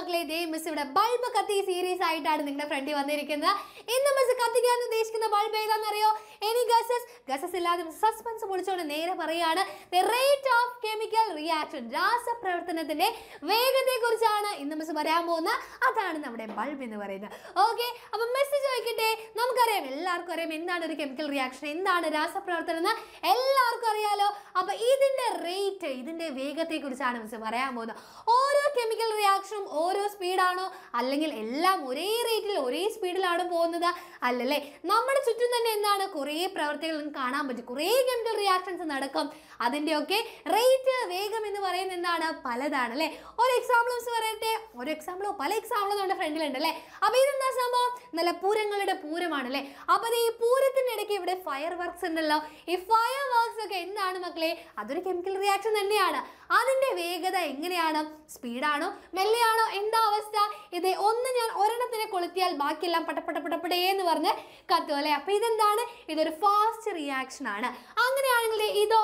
മക്കളെ ദേ മിസ് ഇവിടെ ബൾബ് കത്തി സീരീസ് ആയിട്ടാണ് നിങ്ങളുടെ ഫ്രണ്ടിൽ വന്നിരിക്കുന്നത്. ഇന്ന് മിസ് കത്തിക്കാൻ ഉദ്ദേശിക്കുന്ന ബൾബ് ഏതാണെന്നറിയോ? എനി ഗസസ് ഗസസ് ഇല്ലാതെ സസ്പെൻസ് പൊളിച്ചുകൊണ്ട് നേരെ പറയാണ് റേറ്റ് ഓഫ് കെമിക്കൽ റിയാക്ഷൻ രാസപ്രവർത്തനത്തിന്റെ വേഗതയെക്കുറിച്ചാണ് ഇന്ന് മിസ് പറയാൻ പോകുന്നത്. അതാണ് നമ്മുടെ ബൾബ് എന്ന് പറയുന്നത്. ഓക്കെ അപ്പൊ മിസ് ചോദിക്കട്ടെ നമുക്കറിയാം എല്ലാവർക്കും അറിയാം എന്താണ് ഒരു കെമിക്കൽ റിയാക്ഷൻ എന്താണ് രാസപ്രവർത്തനം എന്ന് എല്ലാവർക്കും അറിയാലോ. അപ്പൊ ഇതിന്റെ റേറ്റ് ഇതിന്റെ വേഗത്തെ കുറിച്ചാണ് മിസ് പറയാൻ പോകുന്നത്. ഓരോ കെമിക്കൽ റിയാക്ഷനും ഓരോ സ്പീഡാണോ? അല്ലെങ്കിൽ എല്ലാം ഒരേ റേറ്റിൽ ഒരേ സ്പീഡിലാണ് പോകുന്നത്? അല്ലല്ലേ? നമ്മുടെ ചുറ്റും തന്നെ എന്താണ്? കുറേ പ്രവർത്തികൾ കാണാൻ പറ്റും. കുറേ കെമിക്കൽ റിയാക്ഷൻസ് നടക്കും. അതിന്റെയൊക്കെ റേറ്റ് വേഗം എന്ന് പറയുന്നത് എന്താണ്? പലതാണ് അല്ലേ? ഒരു എക്സാമ്പിൾസ് പറയട്ടെ. ഒരു എക്സാമ്പിളോ പല എക്സാമ്പിളും നമ്മുടെ ഫ്രണ്ടിലുണ്ട് അല്ലേ? അപ്പൊ ഇതെന്താ സംഭവം? നല്ല പൂരങ്ങളുടെ പൂരമാണ് അല്ലേ? അപ്പോൾ ഈ പൂരത്തിന്റെ ഇടയ്ക്ക് ഇവിടെ ഫയർ വർക്ക്സ് ഉണ്ടല്ലോ. ഈ ഫയർ വർക്ക്സ് ഒക്കെ എന്താണ് മക്കളെ? അതൊരു കെമിക്കൽ റിയാക്ഷൻ തന്നെയാണ്. അതിന്റെ വേഗത എങ്ങനെയാണ്? സ്പീഡാണോ? മെല്ലെയാണോ? എന്താ അവസ്ഥ? ഇത് ഒന്ന് ഞാൻ ഒരെണ്ണത്തിനെ കൊളുത്തിയാൽ ബാക്കിയെല്ലാം പട്ടപ്പട്ട പട്ടപ്പടേ എന്ന് പറഞ്ഞ് കത്തും അല്ലേ? അപ്പൊ ഇതെന്താണ്? ഇതൊരു ഫാസ്റ്റ് റിയാക്ഷൻ ആണ്. അങ്ങനെയാണെങ്കിൽ ഇതോ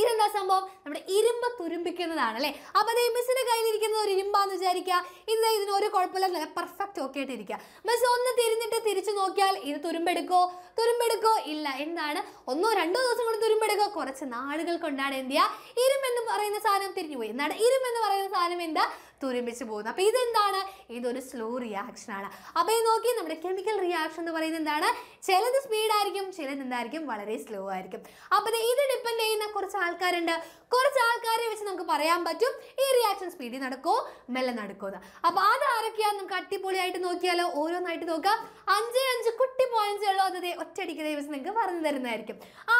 ഇതെന്താ സംഭവം? നമ്മുടെ ഇരുമ്പ് തുരുമ്പിക്കുന്നതാണ് അല്ലേ അപ്പൊ അതേ മിസ്സിന്റെ കയ്യിലിരിക്കുന്നത് ഒരു ഇരുമ്പാന്ന് വിചാരിക്കുക. ഇന്ന് ഇതിന് ഒരു കുഴപ്പമില്ല നല്ല പെർഫെക്റ്റ് ഓക്കെ ആയിട്ട് ഇരിക്കുക. മിസ് ഒന്ന് തിരിഞ്ഞിട്ട് തിരിച്ചു നോക്കിയാൽ ഇത് തുരുമ്പെടുക്കോ? തുരുമ്പെടുക്കോ? ഇല്ല. എന്താണ്? ഒന്നോ രണ്ടോ ദിവസം കൊണ്ട് തുരുമ്പെടുക്കോ? കുറച്ച് നാളുകൾ കൊണ്ടാണ് എന്ത് ചെയ്യുക? ഇരുമ്പെന്ന് പറയുന്ന സാധനം തിരിഞ്ഞു പോയി എന്താണ്? ഇരുമ്പെന്ന് പറയുന്ന സാധനം എന്താ? തുരുമ്പിച്ച് പോകുന്നത് അപ്പോൾ ഇതെന്താണ്? ഇതൊരു സ്ലോ റിയാക്ഷൻ ആണ്. അപ്പൊ ഇത് നോക്കി നമ്മുടെ കെമിക്കൽ റിയാക്ഷൻ എന്ന് പറയുന്നത് എന്താണ്? ചിലത് സ്പീഡായിരിക്കും ചിലത് എന്തായിരിക്കും? വളരെ സ്ലോ ആയിരിക്കും. അപ്പോൾ ഇത് ഡിപ്പെൻഡ് ചെയ്യുന്ന കുറച്ച് ആൾക്കാരുണ്ട്. കുറച്ച് ആൾക്കാരെ വെച്ച് നമുക്ക് പറയാൻ പറ്റും ഈ റിയാക്ഷൻ സ്പീഡിൽ നടക്കോ മെല്ലെ നടക്കുമെന്ന് അപ്പൊ അത് ആരൊക്കെയാ നമുക്ക് അടിപൊളിയായിട്ട് നോക്കിയാലോ ഓരോന്നായിട്ട് നോക്കാം. അഞ്ച് അഞ്ച് കുട്ടി പോയിന്റ്സ് ഉള്ളൂ. അത് ദേ ഒറ്റയടിക്ക് ദൈവം നിങ്ങൾക്ക് പറഞ്ഞു തരുന്നതായിരിക്കും.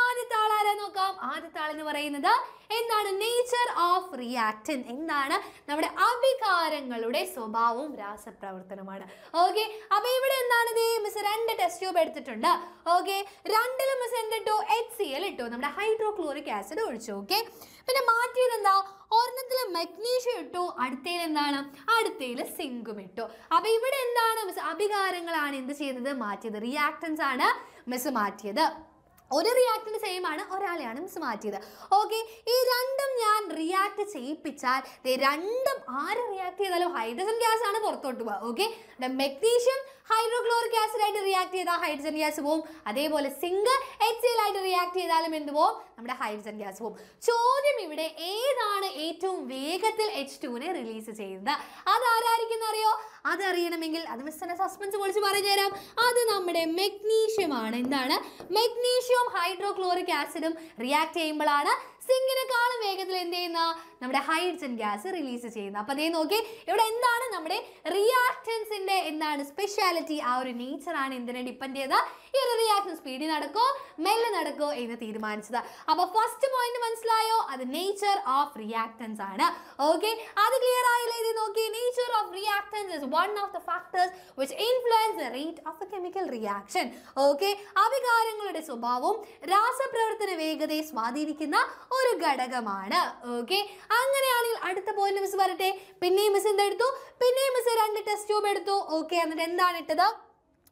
ആദ്യത്തെ ആളാരെ നോക്കാം? ആദ്യത്തെ ആളെന്ന് പറയുന്നത് എന്താണ്? നേച്ചർ ഓഫ് റിയാക്ടൻ എന്താണ്? നമ്മുടെ അവികാരങ്ങളുടെ സ്വഭാവവും രാസപ്രവർത്തനമാണ് ഓക്കെ അപ്പൊ ഇവിടെ എന്താണ് മിസ് രണ്ട് ടെസ്റ്റ് ട്യൂബ് എടുത്തിട്ടുണ്ട്. ഓക്കെ രണ്ടിലും മിസ് എന്തിട്ടു? എച്ച് സി എൽ ഇട്ടു. നമ്മുടെ ഹൈഡ്രോക്ലോറിക് ആസിഡ് ഒഴിച്ചു. ഓക്കെ പിന്നെ മാറ്റിയത് എന്താ? ഒരെണ്ണത്തിൽ മഗ്നീഷ്യം ഇട്ടു. അടുത്തയിൽ എന്താണ്? അടുത്തയിൽ സിങ്കും ഇട്ടു. അപ്പൊ ഇവിടെ എന്താണ്? മിസ് അഭികാരങ്ങളാണ് എന്ത് ചെയ്യുന്നത്? മാറ്റിയത്. റിയാക്ടൻസ് ആണ് മിസ് മാറ്റിയത്. ഒരു റിയാക്ടിന് സെയിം ആണ് ഒരാളെയാണ് മിസ് മാറ്റിയത്. ഓക്കെ ഈ രണ്ടും ഞാൻ റിയാക്ട് ചെയ്യിപ്പിച്ചാൽ രണ്ടും ആര് റിയാക്ട് ചെയ്താലും ഹൈഡ്രജൻ ഗ്യാസ് ആണ് പുറത്തോട്ട് പോവുക. ഓക്കെ മെഗ്നീഷ്യം ഹൈഡ്രോക്ലോറിക് ആസിഡ് ആയിട്ട് റിയാക്ട് ചെയ്താൽ ഹൈഡ്രജൻ ഗ്യാസ് പോവും അതേപോലെ സിങ്ക് എച്ച് എൽ ആയിട്ട് റിയാക്ട് ചെയ്താലും എന്ത് പോവും നമ്മുടെ ഹൈഡ്രജൻ ഗ്യാസ് പോവും ചോദ്യം ഇവിടെ ഏതാണ് ഏറ്റവും വേഗത്തിൽ എച്ച് ടുവിനെ റിലീസ് ചെയ്യുന്നത്? അതാരായിരിക്കും അറിയോ അതറിയണമെങ്കിൽ അത് മിസ്സിനെ സസ്പെൻസ് പൊളിച്ച് പറഞ്ഞു തരാം. അത് നമ്മുടെ മെഗ്നീഷ്യം ആണ്. എന്താണ്? മെഗ്നീഷ്യം ഹൈഡ്രോക്ലോറിക് ആസിഡും റിയാക്ട് ചെയ്യുമ്പോഴാണ് സിങ്കിനെക്കാളും വേഗത്തിൽ എന്ത് ചെയ്യുന്ന? നമ്മുടെ ഹൈഡ്രജൻ ഗ്യാസ് റിലീസ് ചെയ്യുന്നത് അപ്പൊ അതേ നോക്കി ഇവിടെ എന്താണ് നമ്മുടെ റിയാക്ടൻസിന്റെ എന്താണ് സ്പെഷ്യാലിറ്റി ആ ഒരു നേച്ചറാണ് ആണ് എന്തിനെ ഡിപ്പെൻഡ് ചെയ്ത? ഈ ഒരു റിയാക്ഷൻ സ്പീഡിൽ നടക്കോ മെല്ലെ നടക്കോ എന്ന് തീരുമാനിച്ചത്. അപ്പൊ ഫസ്റ്റ് പോയിന്റ് മനസ്സിലായോ? അത് നേച്ചർ ഓഫ് റിയാക്ടൻസ് ആണ്. ഓക്കെ അത് ക്ലിയർ ആയില്ലേ? ഇത് നോക്കി nature of reactants is one of the factors which influence the rate of a chemical reaction okay അവികാരങ്ങളുടെ സ്വഭാവവും രാസപ്രവർത്തന വേഗതയെ സ്വാധീനിക്കുന്ന ഒരു ഘടകമാണ്. ഓക്കെ അങ്ങനെയാണെങ്കിൽ അടുത്ത പോയിന്റ് മിസ് പറയട്ടെ പിന്നെയും മിസ് എന്തെടുത്തു? പിന്നെയും മിസ് രണ്ട് ടെസ്റ്റ് ട്യൂബ് എടുത്തു. ഓക്കെ എന്നിട്ട് എന്താണ് ഇട്ടത്?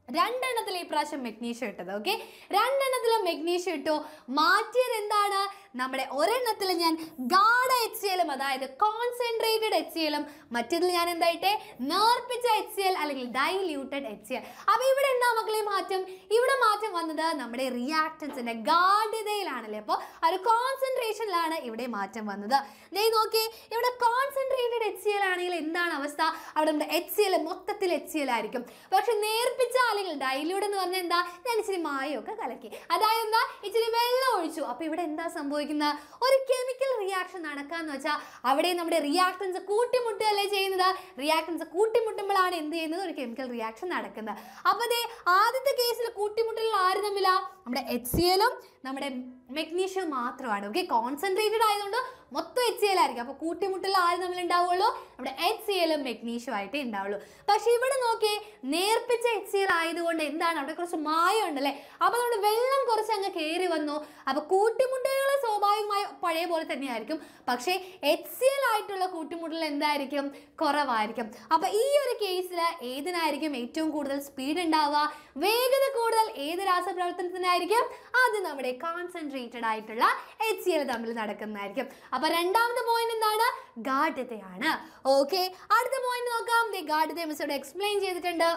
രണ്ടെണ്ണത്തിൽ ഈ പ്രാവശ്യം മെഗ്നീഷ്യം ഇട്ടത് ഓക്കെ രണ്ടെണ്ണത്തിലും മെഗ്നീഷ്യം ഇട്ടു. മാറ്റിയത് എന്താണ്? നമ്മുടെ ഒരെണ്ണത്തിൽ ഞാൻ ഗാഢ എച്ച് സി എല്ലും അതായത് കോൺസെൻട്രേറ്റഡ് എച്ച് സി എല്ലും മറ്റേതിൽ ഞാൻ എന്തായിട്ടെ? നേർപ്പിച്ച എച്ച് സി എൽ അല്ലെങ്കിൽ ഡൈല്യൂട്ടഡ് എച്ച് സി എൽ അപ്പൊ ഇവിടെ എന്താ മക്കളെ മാറ്റം? ഇവിടെ മാറ്റം വന്നത് നമ്മുടെ റിയാക്ടൻസിന്റെ ഗാഠതയിലാണല്ലേ അപ്പോൾ ഒരു കോൺസെൻട്രേഷനിലാണ് ഇവിടെ മാറ്റം വന്നത്. ദേ നോക്കി ഇവിടെ കോൺസെൻട്രേറ്റഡ് എച്ച് സി എൽ ആണെങ്കിൽ എന്താണ് അവസ്ഥ? അവിടെ നമ്മുടെ എച്ച് സി എൽ മൊത്തത്തിൽ എച്ച് സി എൽ ആയിരിക്കും. പക്ഷെ നേർപ്പിച്ച അല്ലെങ്കിൽ ഡൈല്യൂട്ട് എന്ന് പറഞ്ഞാൽ എന്താ? ഞാൻ ഇച്ചിരി മായൊക്കെ കലക്കി. അതായത് എന്താ? ഇച്ചിരി വെള്ളം ഒഴിച്ചു. അപ്പോൾ ഇവിടെ എന്താ സംഭവിക്കുന്നത് ഒരു കെമിക്കൽ റിയാക്ഷൻ നടക്കാന്ന് വെച്ചാൽ അവിടെ നമ്മുടെ റിയാക്ടൻസ് കൂട്ടിമുട്ടുകയല്ലേ ചെയ്യുന്നത്? റിയാക്ടൻസ് കൂട്ടിമുട്ടുമ്പോഴാണ് എന്ത് ചെയ്യുന്നത്? ഒരു കെമിക്കൽ റിയാക്ഷൻ നടക്കുന്നത്. അപ്പൊ ദേ ആദ്യത്തെ കേസിൽ കൂട്ടിമുട്ടലുകൾ ആര് തമ്മിലാ? നമ്മുടെ എച്ച് സി എല്ലും നമ്മുടെ മെഗ്നീഷ്യം മാത്രമാണ്. ഓക്കെ കോൺസെൻട്രേറ്റഡ് ആയതുകൊണ്ട് മൊത്തം എച്ച് സി എൽ ആയിരിക്കും. അപ്പോൾ കൂട്ടിമുട്ടൽ ആര് നമ്മൾ ഉണ്ടാവുള്ളൂ? നമ്മുടെ എച്ച് സി എല്ലും മെഗ്നീഷ്യം ആയിട്ടേ ഉണ്ടാവുള്ളൂ. പക്ഷെ ഇവിടെ നോക്കിയേ നേർപ്പിച്ച എച്ച് സി എൽ ആയതുകൊണ്ട് എന്താണ്? അവിടെ കുറച്ച് മായം ഉണ്ടല്ലേ? അപ്പോൾ നമ്മുടെ വെള്ളം കുറച്ച് അങ്ങ് കയറി വന്നു. അപ്പോൾ കൂട്ടിമുട്ടലുകൾ സ്വാഭാവികമായി പഴയ പോലെ തന്നെയായിരിക്കും. പക്ഷേ എച്ച് സി എൽ ആയിട്ടുള്ള കൂട്ടിമുട്ടൽ എന്തായിരിക്കും? കുറവായിരിക്കും. അപ്പോൾ ഈ ഒരു കേസിൽ ഏതിനായിരിക്കും ഏറ്റവും കൂടുതൽ സ്പീഡ് ഉണ്ടാവുക? വേഗത കൂടുതൽ ഏത് രാസപ്രവർത്തനത്തിനായിരിക്കും? അത് നമ്മുടെ കോൺസെൻട്രേറ്റഡ് ആയിട്ടുള്ള എച്ച് എൽ തമ്മിൽ നടക്കുന്നതായിരിക്കും. അപ്പൊ രണ്ടാമത്തെ പോയിന്റ് എന്താണ്? ഗാഠ്യതയാണ് ഓക്കെ അടുത്ത പോയിന്റ് നോക്കാം. ദേ മിസ്സോട് എക്സ്പ്ലെയിൻ ചെയ്തിട്ടുണ്ട്.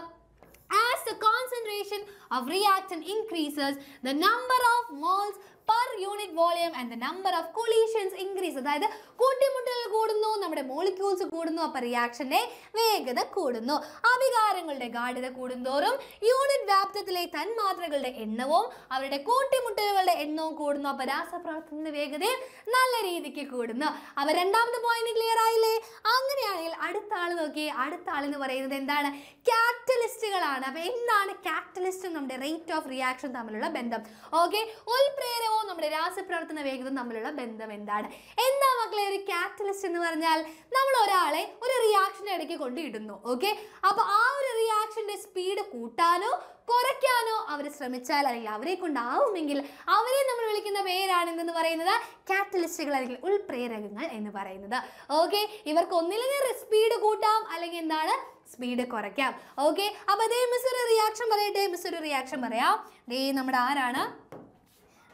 As the concentration of reactant increases, the number of moles per unit volume and the number of collisions increase. അതായത് കൂട്ടിമുട്ടലുകൾ കൂടുന്നു നമ്മുടെ മോളിക്യൂൾസ് കൂടുന്നു അപ്പൊ റിയാക്ഷന്റെ വേഗത കൂടുന്നു. അവികാരങ്ങളുടെ ഗാഠത കൂടുന്തോറും യൂണിറ്റ് വ്യാപ്തത്തിലെ തന്മാത്രകളുടെ എണ്ണവും അവരുടെ കൂട്ടിമുട്ടലുകളുടെ എണ്ണവും കൂടുന്നു അപ്പൊ രാസപ്രവർത്തനത്തിന്റെ വേഗതയും നല്ല രീതിക്ക് കൂടുന്നു. അപ്പൊ രണ്ടാമത്തെ പോയിന്റ് ക്ലിയർ ആയില്ലേ? അങ്ങനെയാണെങ്കിൽ അടുത്ത ആൾ നോക്കിയേ അടുത്ത ആൾ എന്ന് പറയുന്നത് എന്താണ്? കാറ്റലിസ്റ്റുകളാണ് അപ്പൊ എന്താണ് കാറ്റലിസ്റ്റും നമ്മുടെ റേറ്റ് ഓഫ് റിയാക്ഷൻ തമ്മിലുള്ള ബന്ധം. ഓക്കെ ഉൽപ്രേരകവും നമ്മുടെ രാസപ്രവർത്തന വേഗത തമ്മിലുള്ള ബന്ധം എന്താണ്? എന്താ മക്കളെ ഒരു കാറ്റലിസ്റ്റ് എന്ന് പറഞ്ഞാൽ നമ്മൾ ഒരാളെ ഒരു റിയാക്ഷന്റെ ഇടയ്ക്ക് കൊണ്ട് ഇടുന്നു ഓക്കെ അപ്പോൾ ആ ഒരു റിയാക്ഷന്റെ സ്പീഡ് കൂട്ടാനോ കുറയ്ക്കാനോ അവർ ശ്രമിച്ചാൽ അല്ലെങ്കിൽ അവരെ കൊണ്ടാവുമെങ്കിൽ അവരെ നമ്മൾ വിളിക്കുന്ന പേരാണ് എന്തെന്ന് പറയുന്നത്? കാറ്റലിസ്റ്റുകൾ അല്ലെങ്കിൽ ഉൾപ്രേരകങ്ങൾ എന്ന് പറയുന്നത് ഓക്കെ ഇവർക്ക് ഒന്നില്ലെങ്കിൽ സ്പീഡ് കൂട്ടാം അല്ലെങ്കിൽ എന്താണ്? സ്പീഡ് കുറയ്ക്കാം ഓക്കെ അപ്പോൾ അതേ മിസ് ഒരു റിയാക്ഷൻ പറയട്ടെ മിസ് ഒരു റിയാക്ഷൻ പറയാം. ദേ നമ്മുടെ ആരാണ്?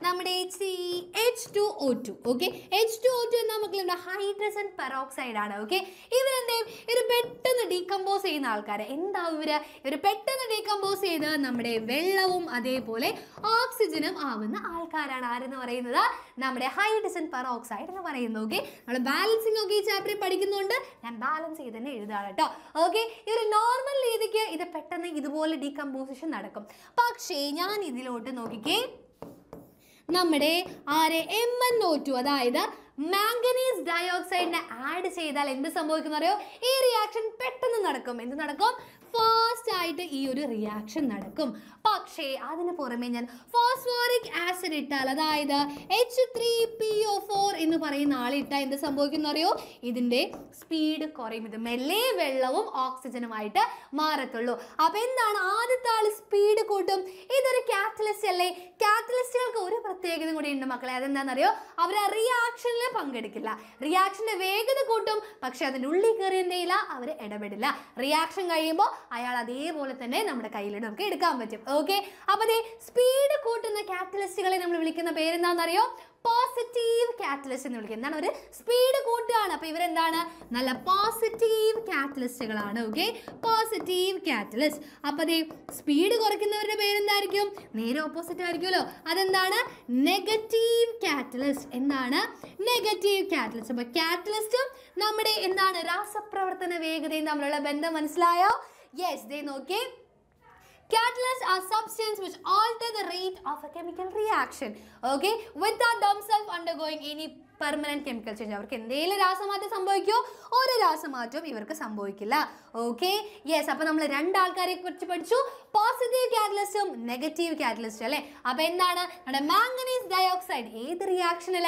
നമ്മുടെ H two O two okay H two O two എന്നാൽ നമുക്ക് ഹൈഡ്രജൻ പെറോക്സൈഡ് ആണ് ഓക്കെ ഇവരെന്തേ ഇവർ പെട്ടെന്ന് ഡീകമ്പോസ് ചെയ്യുന്ന ആൾക്കാർ എന്താ ഇവർ? ഇവർ പെട്ടെന്ന് ഡീകമ്പോസ് ചെയ്ത് നമ്മുടെ വെള്ളവും അതേപോലെ ഓക്സിജനും ആവുന്ന ആൾക്കാരാണ്. ആരെന്ന് പറയുന്നത്? നമ്മുടെ ഹൈഡ്രജൻ പെറോക്സൈഡ് എന്ന് പറയുന്നത് ഓക്കെ നമ്മൾ ബാലൻസിങ് ഒക്കെ ഈ ചാപ്റ്ററിൽ പഠിക്കുന്നുണ്ട്. ഞാൻ ബാലൻസ് ചെയ്ത് തന്നെ എഴുതാണ് കേട്ടോ ഓക്കെ ഇവർ നോർമൽ രീതിക്ക് ഇത് പെട്ടെന്ന് ഇതുപോലെ ഡീകമ്പോസിഷൻ നടക്കും. പക്ഷേ ഞാൻ ഇതിലോട്ട് നോക്കിക്കേ. നമ്മുടെ ആരെ? എം എൻ ഒ ടു അതായത് മാംഗനീസ് ഡയോക്സൈഡിനെ ആഡ് ചെയ്താൽ എന്ത് സംഭവിക്കുന്ന അറിയോ ഈ റിയാക്ഷൻ പെട്ടെന്ന് നടക്കും. എന്ത് നടക്കും? ഫാസ്റ്റ് ആയിട്ട് ഈ ഒരു റിയാക്ഷൻ നടക്കും. പക്ഷേ അതിന് പുറമെ ഞാൻ ഫോസ്ഫോറിക് ആസിഡ് ഇട്ടാൽ അതായത് H three P O four എന്ന് പറയുന്ന ആളിട്ടാൽ എന്ത് സംഭവിക്കുന്ന അറിയോ? ഇതിന്റെ സ്പീഡ് കുറയും. ഇത് മെല്ലെ വെള്ളവും ഓക്സിജനുമായിട്ട് മാറത്തുള്ളൂ. അപ്പൊ എന്താണ് ആദ്യത്തെ ആൾ സ്പീഡ് കൂട്ടും? ഇതൊരു കാറ്റലിസ്റ്റ് അല്ലേ? കാറ്റലിസ്റ്റുകൾക്ക് ഒരു പ്രത്യേകത കൂടി ഉണ്ട് മക്കളെ. അതെന്താണെന്നറിയോ അവർ ആ റിയാക്ഷനിൽ പങ്കെടുക്കില്ല. റിയാക്ഷന്റെ വേഗത കൂട്ടും. പക്ഷേ അതിന്റെ ഉള്ളിൽ കയറി എന്തെയില്ല അവർ ഇടപെടില്ല. റിയാക്ഷൻ കഴിയുമ്പോൾ അയാൾ അതേപോലെ തന്നെ നമ്മുടെ കയ്യിൽ നമുക്ക് എടുക്കാൻ പറ്റും. ഓക്കെ അപ്പൊ ദേ സ്പീഡ് കൂട്ടുന്ന കാറ്റലിസ്റ്റുകളെ നമ്മൾ വിളിക്കുന്ന പേരെന്താണെന്നറിയോ? പോസിറ്റീവ് കാറ്റലിസ്റ്റ് എന്ന് വിളിക്കുന്നത് എന്താണ്? ഒരു സ്പീഡ് കൂട്ടുകയാണ്. അപ്പൊ ഇവരെന്താണ്? നല്ല പോസിറ്റീവ് കാറ്റലിസ്റ്റുകളാണ് ഓക്കെ പോസിറ്റീവ് കാറ്റലിസ്റ്റ് അപ്പൊ ദേ സ്പീഡ് കുറയ്ക്കുന്നവരുടെ പേരെന്തായിരിക്കും? നേരെ ഓപ്പോസിറ്റ് ആയിരിക്കുമല്ലോ. അതെന്താണ്? നെഗറ്റീവ് കാറ്റലിസ്റ്റ് എന്താണ്? നെഗറ്റീവ് കാറ്റലിസ്റ്റ് അപ്പൊ കാറ്റലിസ്റ്റും നമ്മുടെ എന്താണ്? രാസപ്രവർത്തന വേഗതയും തമ്മിലുള്ള ബന്ധം മനസ്സിലായോ? യെസ് ദേ നോക്കിയേ Catalysts are substances which alter the rate of a chemical reaction, okay, without themselves undergoing any permanent chemical change അവർക്ക് എന്തെങ്കിലും രാസമാറ്റം സംഭവിക്കുമോ ഒരു രാസമാറ്റവും ഇവർക്ക് സംഭവിക്കില്ല ഓക്കെ യെസ് അപ്പൊ നമ്മൾ രണ്ടാൾക്കാരെ കുറിച്ച് പഠിച്ചു. പോസിറ്റീവ് കാറ്റലിസ്റ്റും നെഗറ്റീവ് കാറ്റലിസ്റ്റും അല്ലെ? അപ്പൊ എന്താണ്? നമ്മുടെ മാംഗനീസ് ഡയോക്സൈഡ് ഏത് റിയാക്ഷനിൽ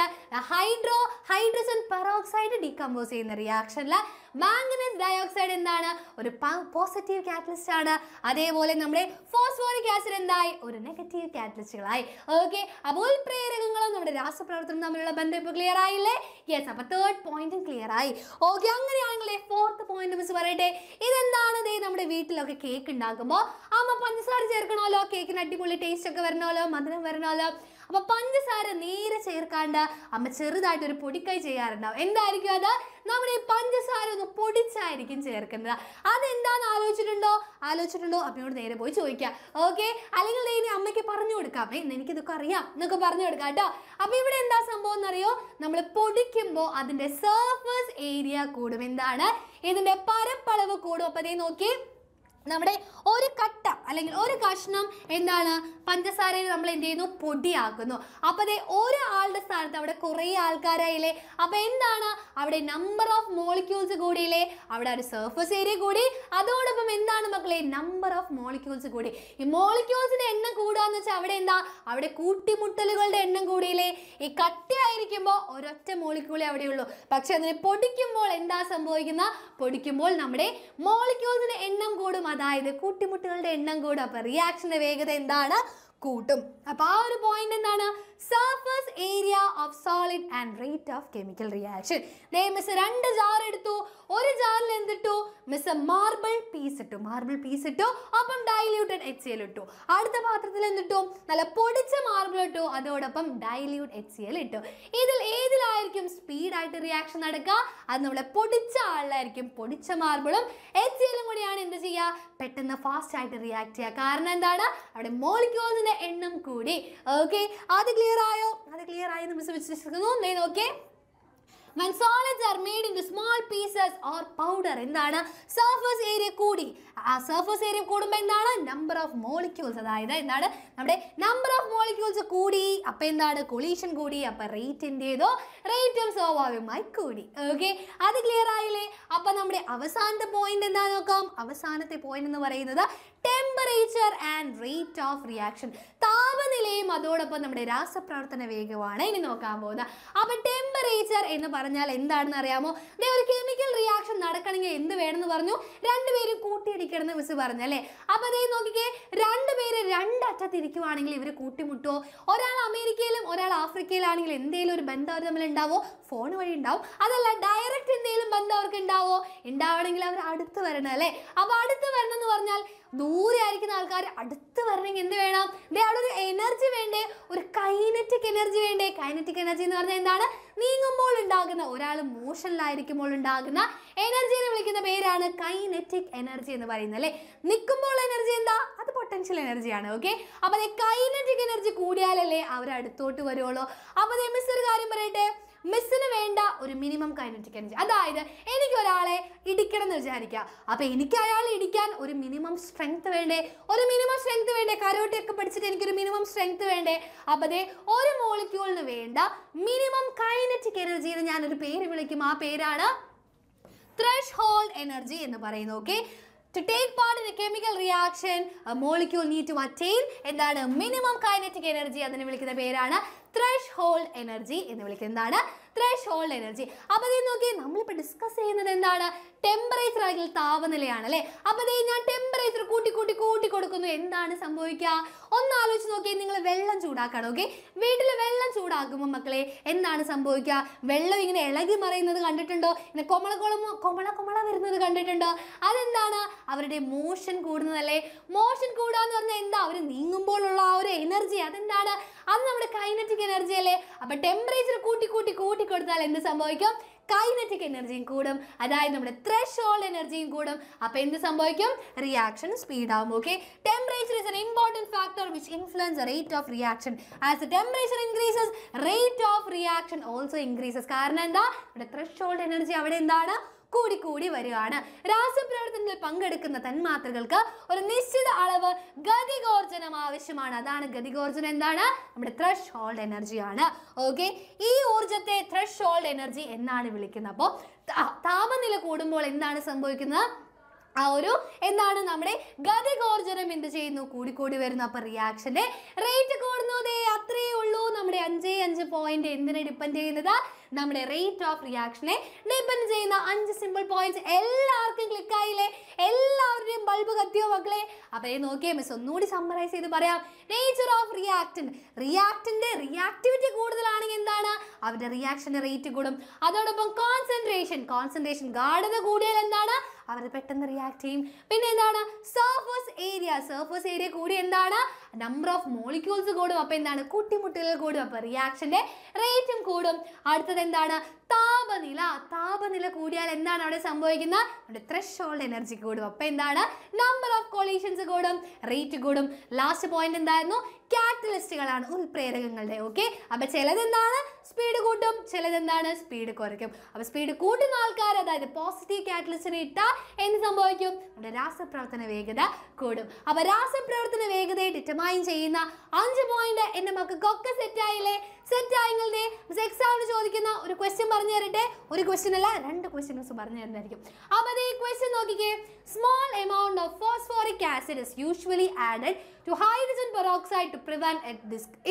ഹൈഡ്രോ ഹൈഡ്രജൻ പെറോക്സൈഡ് ഡീകമ്പോസ് ചെയ്യുന്ന റിയാക്ഷനിൽ മാംഗനീസ് ഡയോക്സൈഡ് എന്താണ്? ഒരു പോസിറ്റീവ് കാറ്റലിസ്റ്റ് ആണ്. അതേപോലെ നമ്മുടെ ഫോസ്ഫോറിക് ആസിഡ് എന്തായി? ഒരു നെഗറ്റീവ് കാറ്റലിസ്റ്റുകളായി ഓക്കെ അപ്പോൾ പ്രേരകങ്ങളും നമ്മുടെ രാസപ്രവർത്തനം തമ്മിലുള്ള ബന്ധം ഇപ്പോൾ ക്ലിയർ ആയില്ലേ? യെസ് അപ്പോൾ തേർഡ് പോയിന്റും ക്ലിയർ ആയി. ഓക്കെ അങ്ങനെയാണെങ്കിൽ ഫോർത്ത് പോയിന്റ് മിസ് പറയട്ടെ? ഇതെന്താണ് ദേ നമ്മുടെ വീട്ടിലൊക്കെ കേക്ക് ഉണ്ടാക്കുമ്പോൾ അമ്മ പഞ്ചസാര ചേർക്കണമല്ലോ കേക്കിന് അടിപൊളി ടേസ്റ്റ് ഒക്കെ വരണമല്ലോ മധുരം വരണമല്ലോ അപ്പൊ പഞ്ചസാര നേരെ ചേർക്കാണ്ട് അമ്മ ചെറുതായിട്ട് ഒരു പൊടിക്കൈ ചെയ്യാറുണ്ടാവും. എന്തായിരിക്കും അത്? നമ്മുടെ ഈ പഞ്ചസാര ഒന്ന് പൊടിച്ചായിരിക്കും ചേർക്കുന്നത്. അതെന്താന്ന് ആലോചിച്ചിട്ടുണ്ടോ? ആലോചിച്ചിട്ടുണ്ടോ? അമ്മയോട് നേരെ പോയി ചോദിക്കാം. ഓക്കെ അല്ലെങ്കിൽ ഇനി അമ്മയ്ക്ക് പറഞ്ഞു കൊടുക്കാം. ഏ എനിക്കിതൊക്കെ അറിയാം. എന്നൊക്കെ പറഞ്ഞു കൊടുക്കാം കേട്ടോ. അപ്പൊ ഇവിടെ എന്താ സംഭവം എന്നറിയോ? നമ്മൾ പൊടിക്കുമ്പോൾ അതിന്റെ സർഫസ് ഏരിയ കൂടും. എന്താണ്? ഇതിന്റെ പരപ്പളവ് കൂടും. അപ്പൊ ദേ നോക്കി നമ്മുടെ ഒരു കട്ട അല്ലെങ്കിൽ ഒരു കഷ്ണം എന്താണ്? പഞ്ചസാരയിൽ നമ്മൾ എന്ത് ചെയ്യുന്നു? പൊടിയാക്കുന്നു. അപ്പൊ ദേ ഒരാളുടെ സ്ഥാനത്ത് അവിടെ കുറേ ആൾക്കാരായില്ലേ? അപ്പൊ എന്താണ്? അവിടെ നമ്പർ ഓഫ് മോളിക്യൂൾസ് കൂടിയില്ലേ? അവിടെ ഒരു സർഫസ് ഏരിയ കൂടി. അതോടൊപ്പം എന്താണ് മക്കളെ? നമ്പർ ഓഫ് മോളിക്യൂൾസ് കൂടി. ഈ മോളിക്യൂൾസിന്റെ എണ്ണം കൂടാന്ന് വെച്ചാൽ അവിടെ എന്താ? അവിടെ കൂട്ടിമുട്ടലുകളുടെ എണ്ണം കൂടിയില്ലേ? ഈ കട്ടയായിരിക്കുമ്പോൾ ഒരൊറ്റ മോളിക്യൂളേ അവിടെയുള്ളൂ. പക്ഷെ അതിനെ പൊടിക്കുമ്പോൾ എന്താ സംഭവിക്കുന്ന? പൊടിക്കുമ്പോൾ നമ്മുടെ മോളിക്യൂൾസിന്റെ എണ്ണം കൂടും. അതായത് കൂട്ടിമുട്ടുകളുടെ എണ്ണം കൂടും. അപ്പൊ റിയാക്ഷന്റെ വേഗത എന്താണ്? കൂട്ടും. അപ്പൊ ആ ഒരു പോയിന്റ് എന്താണ്? Surface area of solid and rate of chemical reaction miss രണ്ട് ജാർ എടുത്തു. ഒരു ജാറിൽ എന്ത് എന്തിട്ടു? മിസ് മാർബിൾ പീസ് ഇട്ടു. മാർബിൾ പീസ് ഇട്ടു. ഒപ്പം ഡൈല്യൂട്ടഡ് എച്ച് എൽ ഇട്ടു. അടുത്ത പാത്രത്തിൽ എന്തിട്ടു? നല്ല പൊടിച്ച മാർബിൾ ഇട്ടു. അതോടൊപ്പം ഡൈല്യൂട്ട് എച്ച് എൽ ഇട്ടു. ഇതിൽ ഏതിലായിരിക്കും സ്പീഡായിട്ട് റിയാക്ഷൻ നടക്കുക അത് നമ്മളെ പൊടിച്ച ആളിലായിരിക്കും. പൊടിച്ച മാർബിളും എച്ച് സി എല്ലും കൂടിയാണ് എന്ത് ചെയ്യുക? പെട്ടെന്ന് ഫാസ്റ്റ് ആയിട്ട് റിയാക്ട് ചെയ്യുക. കാരണം എന്താണ്? അവിടെ മോളിക്യൂൾസിന്റെ എണ്ണം കൂടി. ഓക്കെ അത് ക്ലിയർ ആയോ? അത് ക്ലിയർ ആയെന്ന് മിസ് വിശ്വസിക്കുന്നു. നോക്കേ when solids are made into small pieces or powder എന്താണ്? സർഫസ് ഏരിയ കൂടി. ആ സർഫസ് ഏരിയ കൂടുമ്പോൾ എന്താണ്? നമ്പർ ഓഫ് മോളിക്യൂൾസ് അതായത് എന്താണ്? നമ്മുടെ നമ്പർ ഓഫ് മോളിക്യൂൾസ് കൂടി. അപ്പൊ എന്താണ്? കൊളീഷൻ കൂടി. അപ്പൊ റേറ്റിന്റെതോ റേറ്റും സ്വാഭാവികമായി കൂടി. ഓക്കെ അത് ക്ലിയർ ആയില്ലേ? അപ്പൊ നമ്മുടെ അവസാനത്തെ പോയിന്റ് എന്താ നോക്കാം? അവസാനത്തെ പോയിന്റ് എന്ന് പറയുന്നത് temperature and rate of reaction താപനിലയും അതോടൊപ്പം നമ്മുടെ രാസപ്രവർത്തന വേഗമാണ്. ഇനി നോക്കാൻ പോകുന്നത്. അപ്പൊ ടെമ്പറേച്ചർ എന്ന് പറഞ്ഞാൽ എന്താണെന്ന് അറിയാമോ? ദേ ഒരു കെമിക്കൽ റിയാക്ഷൻ നടക്കണമെങ്കിൽ എന്ത് വേണമെന്ന് പറഞ്ഞു? രണ്ടുപേരും കൂട്ടിയിടിക്കണമെന്ന് മിസ് മിസ് പറഞ്ഞല്ലേ അപ്പൊ അതേ നോക്കിക്കേ രണ്ടുപേര് രണ്ടറ്റത്ത് ഇരിക്കുവാണെങ്കിൽ ഇവർ കൂട്ടിമുട്ടുമോ ഒരാൾ അമേരിക്കയിലും ഒരാൾ ആഫ്രിക്കയിലാണെങ്കിൽ എന്തെങ്കിലും ഒരു ബന്ധം അവർ തമ്മിൽ ഉണ്ടാവോ? ഫോൺ വഴി ഉണ്ടാവും. അതല്ല ഡയറക്റ്റ് എന്തെങ്കിലും ബന്ധം അവർക്ക് ഉണ്ടാവോ? ഉണ്ടാവണമെങ്കിൽ അവർ അടുത്ത് വരണം അല്ലേ? അപ്പൊ അടുത്ത് വരണം എന്ന് പറഞ്ഞാൽ ദൂരെ ആയിരിക്കുന്ന ആൾക്കാർ അടുത്ത് വരണമെങ്കിൽ എന്ത് വേണം? ദേ അവിടെ ഒരു എനർജി വേണ്ടേ? ഒരു കൈനറ്റിക് എനർജി വേണ്ടേ? കൈനറ്റിക് എനർജി എന്ന് പറഞ്ഞാൽ എന്താണ്? നീങ്ങുമ്പോൾ ഉണ്ടാകുന്ന ഒരാൾ മോഷനിലായിരിക്കുമ്പോൾ ഉണ്ടാകുന്ന എനർജിനെ വിളിക്കുന്ന പേരാണ് കൈനറ്റിക് എനർജി എന്ന് പറയുന്നത് അല്ലേ? നിൽക്കുമ്പോൾ എനർജി എന്താ? അത് പൊട്ടൻഷ്യൽ എനർജിയാണ് ഓക്കെ അപ്പൊ അതെ കൈനറ്റിക് എനർജി കൂടിയാലല്ലേ അവർ അടുത്തോട്ട് വരുവുള്ളൂ അപ്പൊ ദേ മിസ് ഒരു കാര്യം പറയട്ടെ? മിസ്സിന് വേണ്ട ഒരു മിനിമം കൈനറ്റിക് എനർജി അതായത് എനിക്ക് ഒരാളെ ഇടിക്കണം എന്ന് വിചാരിക്കുക. അപ്പൊ എനിക്ക് അയാളെ ഇടിക്കാൻ ഒരു മിനിമം സ്ട്രെങ്ത് വേണ്ടേ? ഒരു മിനിമം സ്ട്രെങ്ത് വേണ്ടേ? കരോട്ടയൊക്കെ പഠിച്ചിട്ട് എനിക്കൊരു മിനിമം സ്ട്രെങ്ത് വേണ്ടേ? അപ്പോൾ ദേ ഒരു മോളിക്യൂളിന് വേണ്ട മിനിമം കൈനറ്റിക് എനർജി എന്ന് ഞാനൊരു പേര് വിളിക്കും. ആ പേരാണ് ത്രഷ് ഹോൾഡ് എനർജി എന്ന് പറയുന്നു okay Take part in a chemical reaction, a molecule need to attain എന്താണ് മിനിമം കൈനറ്റിക് എനർജി adine വിളിക്കുന്ന പേരാണ് ത്രഷ് ഹോൾഡ് എനർജി എന്ന് വിളിക്കുന്നതാണ് ത്രഷ് ഹോൾഡ് എനർജി അപ്പൊ ദേ നോക്കി നമ്മളിപ്പോൾ ഡിസ്കസ് ചെയ്യുന്നത് എന്താണ്? ടെമ്പറേച്ചർ അല്ലെങ്കിൽ താപനിലയാണ് അല്ലേ? അപ്പൊ ദേ ഞാൻ ടെമ്പറേച്ചർ കൂട്ടി കൂട്ടി കൂട്ടി കൊടുക്കുന്നു. എന്താണ് സംഭവിക്കുക? ഒന്ന് ആലോചിച്ച് നോക്കിയേ നിങ്ങൾ വെള്ളം ചൂടാക്കണം ഓക്കെ വീട്ടിൽ വെള്ളം ചൂടാക്കുമ്പോൾ മക്കളെ എന്താണ് സംഭവിക്കുക? വെള്ളം ഇങ്ങനെ ഇളകി മറയുന്നത് കണ്ടിട്ടുണ്ടോ? ഇങ്ങനെ കൊമള കൊളമ കൊമള കൊമള വരുന്നത് കണ്ടിട്ടുണ്ടോ? അതെന്താണ്? അവരുടെ മോഷൻ കൂടുന്നതല്ലേ? മോഷൻ കൂടാന്ന് പറഞ്ഞാൽ എന്താ? അവർ നീങ്ങുമ്പോഴുള്ള ആ ഒരു എനർജി അതെന്താണ്? അത് നമ്മുടെ കൈനറ്റിക് എനർജി അല്ലേ? അപ്പൊ ടെമ്പറേച്ചർ കൂട്ടി കൂട്ടി കൂട്ടി കൊടുത്താൽ എന്ത് സംഭവിക്കും? കൈനറ്റിക് എനർജിയും കൂടും. അതായത് നമ്മുടെ ത്രഷ് ഹോൾഡ് എനർജിയും കൂടും. അപ്പൊ എന്ത് സംഭവിക്കും? റിയാക്ഷൻ സ്പീഡ് ആവും okay temperature is an important factor which influence rate of reaction as temperature increases rate of reaction also increases കാരണം എന്താ? നമ്മുടെ ത്രഷ് ഹോൾഡ് എനർജി അവിടെ എന്താണ്? കൂടി കൂടി വരികയാണ്. രാസപ്രവർത്തനത്തിൽ പങ്കെടുക്കുന്ന തന്മാത്രകൾക്ക് ഒരു നിശ്ചിത അളവ് ഗതികോർജനം ആവശ്യമാണ്. അതാണ് ഗതികോർജനം എന്താണ്? നമ്മുടെ ത്രഷ് ഹോൾഡ് എനർജിയാണ് ഓക്കെ ഈ ഊർജത്തെ ത്രഷ് ഹോൾഡ് എനർജി എന്നാണ് വിളിക്കുന്നത്. അപ്പോൾ താപനില കൂടുമ്പോൾ എന്താണ് സംഭവിക്കുന്നത്? ആ ഒരു എന്താണ് നമ്മുടെ ഗതികോർജനം എന്ത് ചെയ്യുന്നു? കൂടി കൂടി വരുന്നു. അപ്പൊ റിയാക്ഷന്റെ റേറ്റ് കൂടുന്നു ദേ. അത്രയേ ഉള്ളൂ. നമ്മുടെ അഞ്ചേ അഞ്ച് പോയിന്റ് എന്തിനെ ഡിപ്പെൻഡ് ചെയ്യുന്നത്? നമ്മുടെ റേറ്റ് ഓഫ് റിയാക്ഷനെ ഡിപ്പെൻഡ് ചെയ്യുന്ന അഞ്ച് സിമ്പിൾ പോയിന്റ്സ് എല്ലാവർക്കും ക്ലിക്കായില്ലേ എല്ലാവരുടെയും ബൾബ് കത്തിയോ മക്കളെ അപ്പൊ ഇത് നോക്കിയേ മിസ് ഒന്നുകൂടി സമ്മറൈസ് ചെയ്ത് പറയാം. നേച്ചർ ഓഫ് റിയാക്ടൻ റിയാക്ടിന്റെ റിയാക്ടിവിറ്റി കൂടുതലാണെങ്കിൽ എന്താണ്? അവരുടെ റിയാക്ഷന്റെ റേറ്റ് കൂടും. അതോടൊപ്പം കോൺസെൻട്രേഷൻ കോൺസെൻട്രേഷൻ ഗാഠത കൂടിയാൽ എന്താണ്? അവർ പെട്ടെന്ന് റിയാക്ട് ചെയ്യും. പിന്നെ എന്താണ്? സർഫസ് ഏരിയ സർഫസ് ഏരിയ കൂടി എന്താണ്? നമ്പർ ഓഫ് മോളിക്യൂൾസ് കൂടും. അപ്പോൾ എന്താണ്? കൂട്ടിമുട്ടലുകൾ കൂടും. അപ്പോൾ റിയാക്ഷന്റെ റേറ്റും കൂടും. അടുത്തത് എന്താണ്? താപനില. താപനില കൂടിയാൽ എന്താണ് അവിടെ സംഭവിക്കുന്നത്? നമ്മുടെ ഓൾഡ് എനർജി കൂടും. അപ്പൊ എന്താണ്? നമ്പർ ഓഫ് കൊളീഷൻസ് കൂടും. റേറ്റ് കൂടും. ലാസ്റ്റ് പോയിന്റ് എന്തായിരുന്നു? കാറ്റലിസ്റ്റുകളാണ് ഉൽപ്രേരകങ്ങളുടെ ഓക്കെ അപ്പൊ ചിലത് എന്താണ് സ്പീഡ് കൂട്ടും. ചിലത് എന്താണ് സ്പീഡ് കുറയ്ക്കും. അപ്പൊ സ്പീഡ് കൂട്ടുന്ന ആൾക്കാർ അതായത് പോസിറ്റീവ് കാറ്റലിസ്റ്റിനെ ഇട്ടാൽ എന്ത് സംഭവിക്കും? നമ്മുടെ രാസപ്രവർത്തന വേഗത കൂടും. അപ്പൊ രാസപ്രവർത്തന വേഗതയെ ഡിറ്റർമൈൻ ചെയ്യുന്ന അഞ്ച് പോയിന്റ് എന്റെ മക്കൾക്കൊക്കെ സെറ്റ് ആയില്ലേ? സെറ്റ് ആയെങ്കിലേ എക്സാമിന് ചോദിക്കുന്ന ഒരു ക്വസ്റ്റ്യൻ പറഞ്ഞു തരട്ടെ. ഒരു ക്വസ്റ്റ്യൻ അല്ല രണ്ട് ക്വസ്റ്റ്യൻസ് പറഞ്ഞു തരുന്നതായിരിക്കും. അപ്പൊ അത് ഈ ക്വസ്റ്റ്യൻ നോക്കിക്കേ. Small amount of phosphoric acid is usually added to hydrogen peroxide to prevent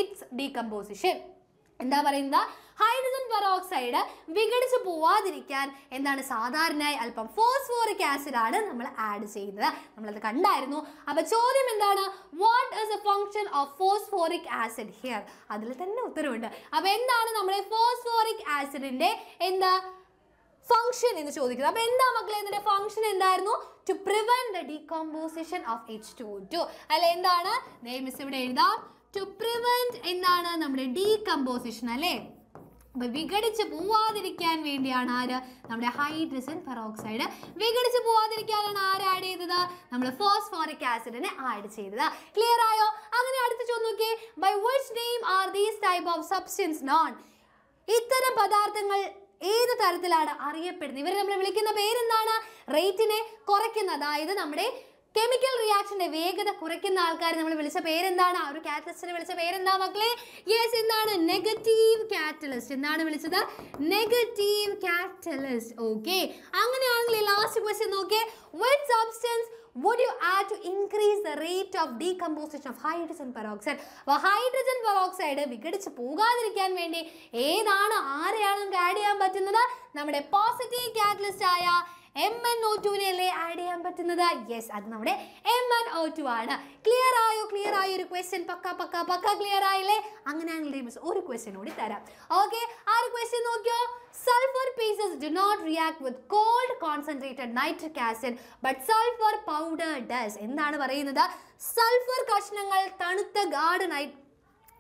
its decomposition എന്താ പറയുന്നത്? ഹൈഡ്രജൻ പെറോക്സൈഡ് വിഘടിച്ച് പോവാതിരിക്കാൻ എന്താണ് സാധാരണയായി അല്പം ഫോസ്ഫോറിക് ആസിഡ് ആണ് നമ്മൾ ആഡ് ചെയ്യുന്നത്. നമ്മളത് കണ്ടായിരുന്നു. അപ്പൊ ചോദ്യം എന്താണ്? What is a function of phosphoric acid here അതിൽ തന്നെ ഉത്തരവുണ്ട്. അപ്പൊ എന്താണ് നമ്മുടെ ഫോസ്ഫോറിക് ആസിഡിന്റെ എന്താ? ഫംഗ്ഷൻ എന്ന് ചോദിക്കുന്നത്. അപ്പൊ എന്താ മക്കളെ ഇതിന്റെ ഫംഗ്ഷൻ എന്തായിരുന്നു? To prevent the decomposition of H two two അല്ല എന്താണ്? നെയ്മിസ് ഇവിടെ എഴുതാം. ടു പ്രിവെന്റ് എന്താണ് നമ്മുടെ ഡീകമ്പോസിഷൻ അല്ലേ? അപ്പൊ വിഘടിച്ച് പോവാതിരിക്കാൻ വേണ്ടിയാണ് ആര്? നമ്മുടെ ഹൈഡ്രജൻ പെറോക്സൈഡ് വിഘടിച്ച് പോവാതിരിക്കാനാണ് ആര് ആഡ് ചെയ്തത്? നമ്മൾ ഫോസ്ഫോറിക് ആസിഡിനെ ആഡ് ചെയ്തത്. ക്ലിയർ ആയോ? അങ്ങനെ അടുത്ത ചോദ്യം നോക്കിയേ by which name are these type of substance known ഇത്തരം പദാർത്ഥങ്ങൾ ഏത് തരത്തിലാണ് അറിയപ്പെടുന്നത്? ഇവരെ നമ്മൾ വിളിക്കുന്ന പേരെന്താണ്? റേറ്റിനെ കുറയ്ക്കുന്ന അതായത് നമ്മുടെ കെമിക്കൽ റിയാക്ഷന്റെ വേഗത കുറയ്ക്കുന്ന ആൾക്കാർ നമ്മൾ വിളിച്ച പേരെന്താണ്? ആ ഒരു കാറ്റലിസ്റ്റിനെ വിളിച്ച പേരെന്താ മക്കളെ? യെസ് എന്താണ്? നെഗറ്റീവ് കാറ്റലിസ്റ്റ് എന്താണ് വിളിച്ചത്? നെഗറ്റീവ് കാറ്റലിസ്റ്റ് ഓക്കെ അങ്ങനെയാണെങ്കിൽ ലാസ്റ്റ് ക്വസ്റ്റ്യൻ നോക്കിയേ what substance would you add to increase the rate of decomposition of hydrogen peroxide? അപ്പോൾ ഹൈഡ്രജൻ പെറോക്സൈഡ് വിഘടിച്ച് പോകാതിരിക്കാൻ വേണ്ടി ഏതാണ് ആരെയാണ് നമുക്ക് ആഡ് ചെയ്യാൻ പറ്റുന്നത്? നമ്മുടെ പോസിറ്റീവ് കാറ്റലിസ്റ്റ് ആയ എം എൻ ഒ ടുവിനെ അല്ലേ ആഡ് ചെയ്യാൻ പറ്റുന്നത്? യെസ് അത് നമ്മുടെ എം എൻ ഒ ടു ആണ്. ക്ലിയർ ആയോ? ക്ലിയർ ആയോ? ഒരു ക്വസ്റ്റ്യൻ പക്ക പക്ക പക്ക ക്ലിയർ ആയില്ലേ? അങ്ങനെയാണെങ്കിൽ മിസ് ഒരു ക്വസ്റ്റ്യൻ കൂടി തരാം. ഓക്കെ ആ ഒരു ക്വസ്റ്റ്യൻ നോക്കിയോ? Sulphur pieces do not react with cold concentrated nitric acid but sulphur powder does എന്താണ് പറയുന്നത്? സൾഫർ കഷ്ണങ്ങൾ തണുത്ത ഗാർഡ് നൈ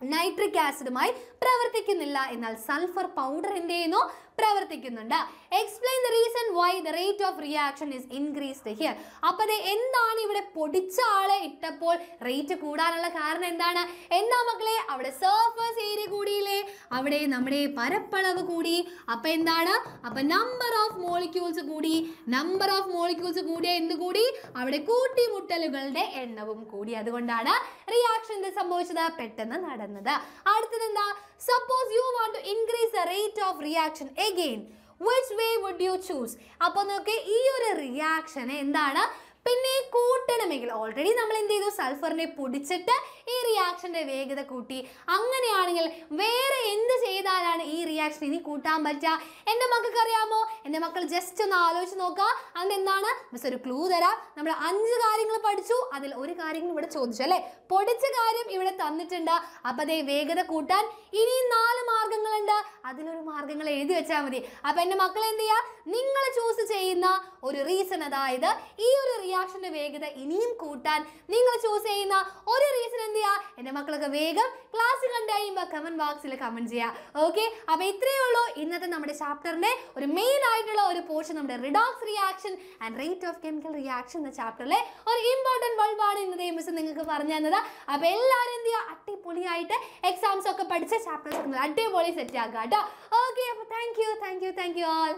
നൈട്രിക് ആസിഡുമായി പ്രവർത്തിക്കുന്നില്ല. എന്നാൽ സൾഫർ പൗഡർ എന്ത് ചെയ്യുന്നു? പ്രവർത്തിക്കുന്നുണ്ട്. Explain the reason why the rate of reaction is increased here അപ്പൊ അത് എന്താണ് ഇവിടെ പൊടിച്ച ആളെ ഇട്ടപ്പോൾ റേറ്റ് കൂടാനുള്ള കാരണം എന്താണ്? എന്താ മക്കളെ അവിടെ സർഫസ് ഏരിയ കൂടിയില്ലേ? അവിടെ നമ്മുടെ പരപ്പളവ് കൂടി. അപ്പൊ എന്താണ്? അപ്പൊ നമ്പർ ഓഫ് മോളിക്യൂൾസ് കൂടി. നമ്പർ ഓഫ് മോളിക്യൂൾസ് കൂടിയ എന്ത് കൂടി? അവിടെ കൂട്ടിമുട്ടലുകളുടെ എണ്ണവും കൂടി. അതുകൊണ്ടാണ് റിയാക്ഷൻ സംഭവിച്ചത്? പെട്ടെന്ന് നടന്നത്. അടുത്തത് എന്താ? Suppose you want to increase the rate of reaction again which way would you choose അപ്പോൾ നോക്കി ഈ ഒരു റിയാക്ഷൻ എന്താണ്? പിന്നെ കൂട്ടണമെങ്കിൽ ഓൾറെഡി നമ്മൾ എന്ത് ചെയ്തു? സൾഫറിനെ പൊടിച്ചിട്ട് ഈ റിയാക്ഷന്റെ വേഗത കൂട്ടി. അങ്ങനെയാണെങ്കിൽ വേറെ എന്ത് ചെയ്താലാണ് ഈ റിയാക്ഷൻ ഇനി കൂട്ടാൻ പറ്റുക? എന്റെ മക്കൾക്ക് അറിയാമോ? എന്റെ മക്കൾ ജസ്റ്റ് ഒന്ന് ആലോചിച്ച് നോക്കുക. എന്താണ്? മിസ് ഒരു ക്ലൂ തരാം. നമ്മൾ അഞ്ച് കാര്യങ്ങൾ പഠിച്ചു. അതിൽ ഒരു കാര്യങ്ങൾ ഇവിടെ ചോദിച്ചു അല്ലേ? പൊടിച്ച കാര്യം ഇവിടെ തന്നിട്ടുണ്ട്. അപ്പൊ അതേ വേഗത കൂട്ടാൻ. ഇനിയും നാല് മാർഗങ്ങളുണ്ട്. അതിലൊരു മാർഗങ്ങൾ എഴുതി വെച്ചാൽ മതി. അപ്പൊ എന്റെ മക്കൾ എന്ത് ചെയ്യുക? നിങ്ങൾ ചൂസ് ചെയ്യുന്ന ഒരു റീസൺ അതായത് ഈ ഒരു റിയാക്ഷന്റെ വേഗത ഇനിയും കൂട്ടാൻ നിങ്ങൾ ചൂസ് ചെയ്യുന്ന ഒരു റീസൺ എന്ത് ചെയ്യുക എന്റെ മക്കളൊക്കെ വേഗം ക്ലാസ് കണ്ടു കഴിയുമ്പോൾ കമന്റ് ബോക്സിൽ കമന്റ് ചെയ്യുക ഓക്കെ അപ്പൊ ഇത്രയേ ഉള്ളൂ. ഇന്നത്തെ നമ്മുടെ ചാപ്റ്ററിന്റെ ഒരു മെയിൻ ആയിട്ടുള്ള ഒരു പോർഷൻ നമ്മുടെ redox reaction and rate of chemical reaction എന്ന ചാപ്റ്ററിലെ ഒരു ഇമ്പോർട്ടന്റ് വൾവാണ് ഇന്നത്തെ മിസ് നിങ്ങൾക്ക് പറഞ്ഞു തന്നത്. അപ്പൊ എല്ലാവരും എന്ത് ചെയ്യുക അടിപൊളിയായിട്ട് എക്സാംസ് ഒക്കെ പഠിച്ച ചാപ്റ്റേഴ്സ് അടിപൊളി സെറ്റ് ആക്കുക കേട്ടോ. ഓക്കെ അപ്പൊ thank you thank you thank you all